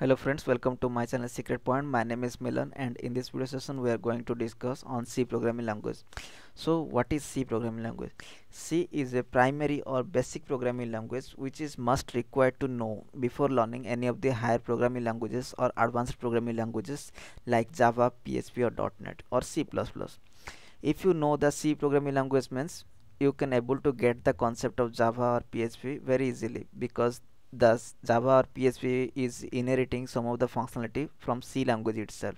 Hello friends, welcome to my channel Cecret Point. My name is Milan and in this video session we are going to discuss on C programming language. So what is C programming language? C is a primary or basic programming language which is must required to know before learning any of the higher programming languages or advanced programming languages like Java, PHP or .NET or C++. If you know the C programming language means you can able to get the concept of Java or PHP very easily because Thus, Java or PHP is inheriting some of the functionality from C language itself.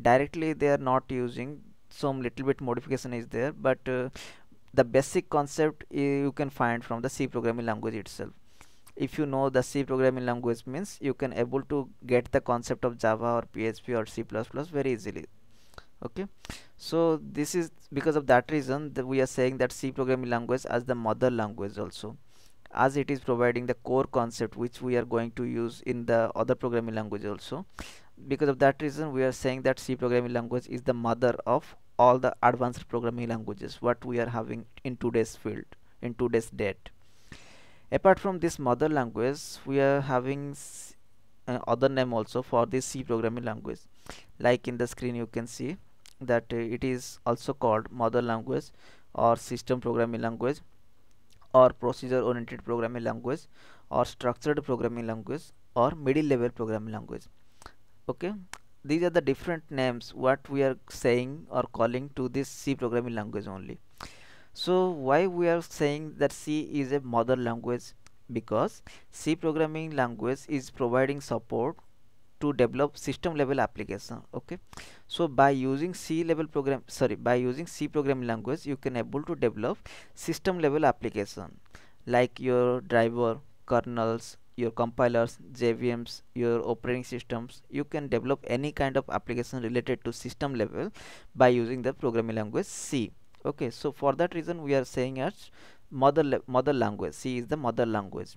Directly, they are not using some little bit modification is there, but uh, the basic concept you can find from the C programming language itself. If you know the C programming language means you can able to get the concept of Java or PHP or C++ very easily. Okay, so this is because of that reason that we are saying that C programming language as the mother language also as it is providing the core concept which we are going to use in the other programming language also. Because of that reason we are saying that C programming language is the mother of all the advanced programming languages what we are having in today's field in today's date. Apart from this mother language we are having uh, other name also for this C programming language. Like in the screen you can see that uh, it is also called mother language or system programming language or procedure oriented programming language or structured programming language or middle level programming language. Okay? These are the different names what we are saying or calling to this C programming language only. So why we are saying that C is a mother language? Because C programming language is providing support to develop system level application okay? So by using c level program sorry by using c programming language you can able to develop system level application like your driver kernels your compilers jvms your operating systems. You can develop any kind of application related to system level by using the programming language c okay? So for that reason we are saying as mother mother language. C is the mother language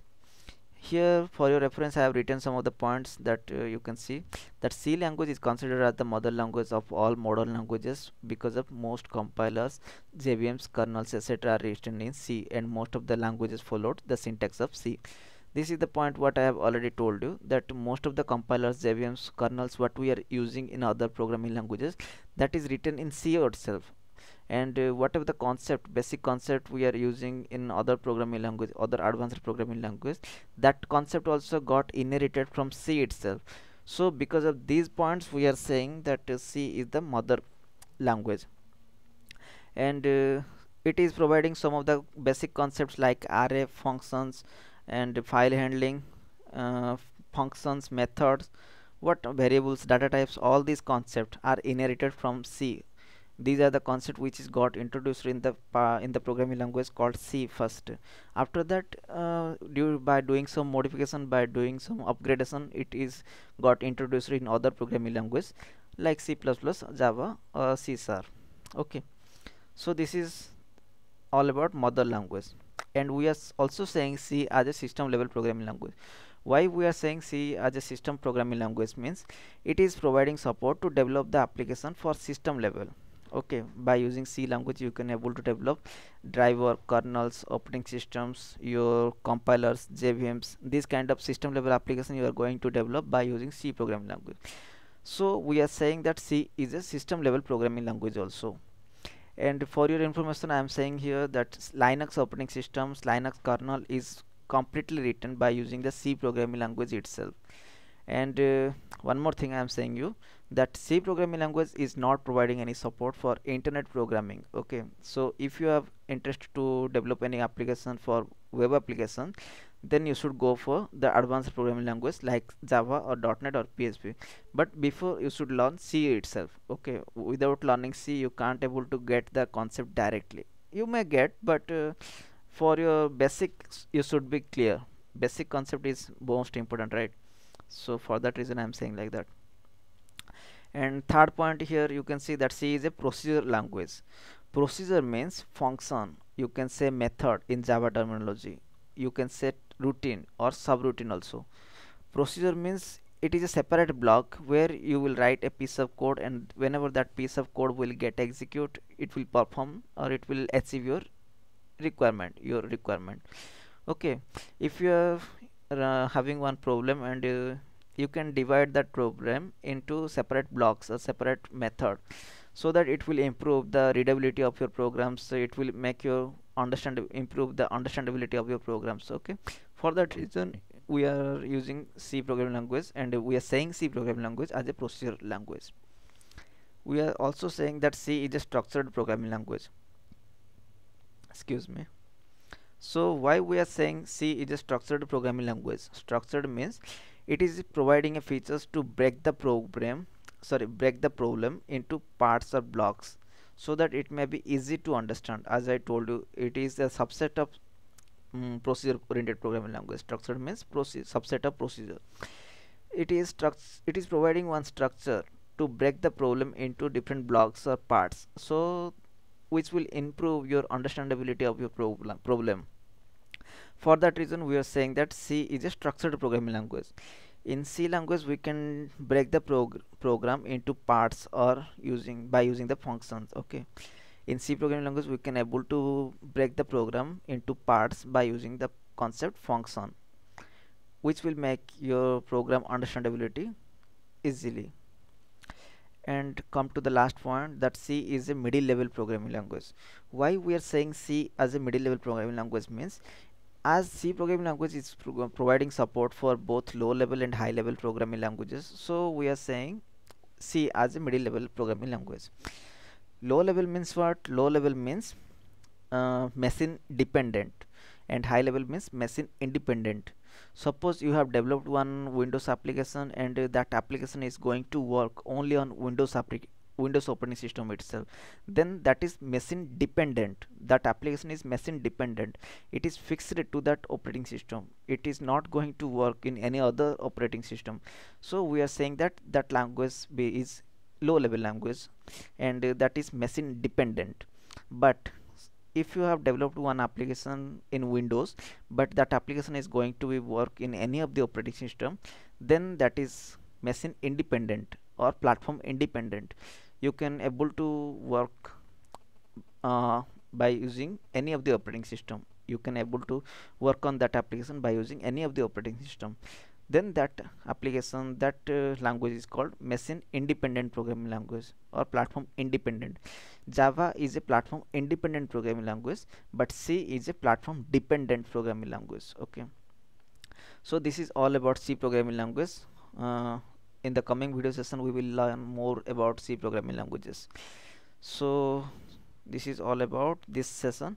here for your reference I have written some of the points that uh, you can see that C language is considered as the mother language of all modern languages because of most compilers JVMs kernels etc are written in C and most of the languages followed the syntax of C. This is the point what I have already told you that most of the compilers JVMs kernels what we are using in other programming languages that is written in C itself and uh, whatever the concept basic concept we are using in other programming language other advanced programming language that concept also got inherited from C itself. So because of these points we are saying that uh, C is the mother language. And uh, it is providing some of the basic concepts like array functions and file handling uh, functions methods what variables data types all these concepts are inherited from C these are the concept which is got introduced in the uh, in the programming language called C first. After that uh, due by doing some modification by doing some upgradation it is got introduced in other programming language like C++ Java or C sharp. Okay. So this is all about mother language. And we are also saying C as a system level programming language. Why we are saying C as a system programming language means it is providing support to develop the application for system level okay by using C language you can able to develop driver kernels operating systems your compilers JVMs this kind of system level application you are going to develop by using C programming language. So we are saying that C is a system level programming language also. And for your information I am saying here that Linux operating systems Linux kernel is completely written by using the C programming language itself. And uh, one more thing I am saying you that C programming language is not providing any support for internet programming okay? So if you have interest to develop any application for web application then you should go for the advanced programming language like Java or .NET or PHP but before you should learn C itself okay? Without learning C you can't able to get the concept directly. You may get but uh, for your basics you should be clear. Basic concept is most important right? So for that reason I'm saying like that and third point here you can see that C is a procedure language. Procedure means function. You can say method in Java terminology. You can set routine or subroutine also. Procedure means it is a separate block where you will write a piece of code and whenever that piece of code will get execute it will perform or it will achieve your requirement your requirement. Okay. If you are uh, having one problem and uh, you can divide that program into separate blocks a separate method so that it will improve the readability of your programs so it will make your understand improve the understandability of your programs okay? For that reason we are using C programming language and we are saying C programming language as a procedure language. We are also saying that C is a structured programming language. Excuse me. So why we are saying C is a structured programming language? Structured means it is providing a features to break the program sorry break the problem into parts or blocks so that it may be easy to understand. As I told you it is a subset of um, procedure oriented programming language. Structured means subset of procedure. It is it is providing one structure to break the problem into different blocks or parts so which will improve your understandability of your problem problem for that reason we are saying that C is a structured programming language. In C language we can break the prog program into parts or using by using the functions okay? In C programming language we can able to break the program into parts by using the concept function which will make your program understandability easily. And come to the last point that C is a middle level programming language. Why we are saying C as a middle level programming language means as C programming language is pro providing support for both low level and high level programming languages so we are saying C as a middle level programming language. Low level means what? Low level means uh, machine dependent and high level means machine independent. Suppose you have developed one windows application and uh, that application is going to work only on windows application windows operating system itself. Then that is machine dependent. That application is machine dependent. It is fixed to that operating system. It is not going to work in any other operating system. So we are saying that that language is low level language and uh, that is machine dependent. But if you have developed one application in windows but that application is going to be work in any of the operating system then that is machine independent or platform independent you can able to work uh, by using any of the operating system. You can able to work on that application by using any of the operating system. Then that application that uh, language is called machine independent programming language or platform independent. Java is a platform independent programming language but c is a platform dependent programming language okay? So this is all about c programming language uh, in the coming video session we will learn more about c programming languages. So this is all about this session.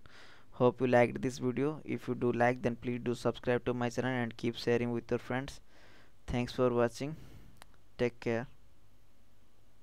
Hope you liked this video. If you do like then please do subscribe to my channel and keep sharing with your friends. Thanks for watching. Take care